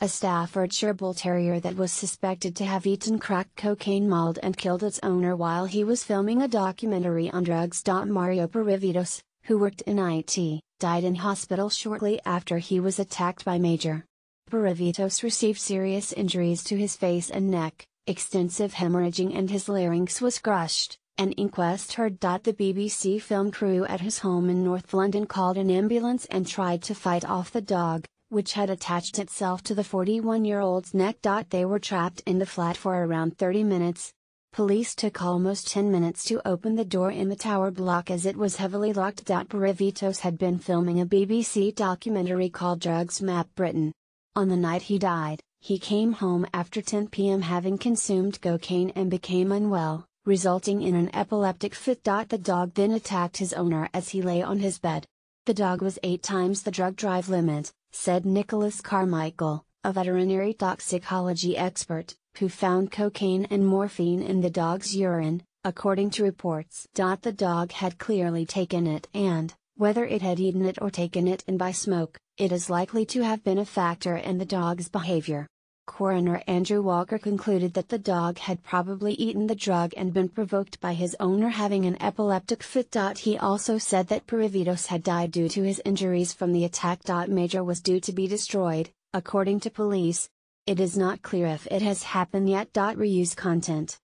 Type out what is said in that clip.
a Staffordshire Bull Terrier that was suspected to have eaten crack cocaine mauled and killed its owner while he was filming a documentary on drugs. Mario Perivoitos, who worked in IT, died in hospital shortly after he was attacked by Major. Perivoitos received serious injuries to his face and neck, extensive hemorrhaging and his larynx was crushed. An inquest heard. The BBC film crew at his home in North London called an ambulance and tried to fight off the dog, which had attached itself to the 41 year old's neck. They were trapped in the flat for around 30 minutes. Police took almost 10 minutes to open the door in the tower block as it was heavily locked. Perivoitos had been filming a BBC documentary called Drugs Map Britain. On the night he died, he came home after 10 pm having consumed cocaine and became unwell, resulting in an epileptic fit. The dog then attacked his owner as he lay on his bed. The dog was eight times the drug drive limit, said Nicholas Carmichael, a veterinary toxicology expert, who found cocaine and morphine in the dog's urine, according to reports. The dog had clearly taken it and, whether it had eaten it or taken it in by smoke, it is likely to have been a factor in the dog's behavior. Coroner Andrew Walker concluded that the dog had probably eaten the drug and been provoked by his owner having an epileptic fit. He also said that Perivoitos had died due to his injuries from the attack. Major was due to be destroyed, according to police. It is not clear if it has happened yet. Reuse content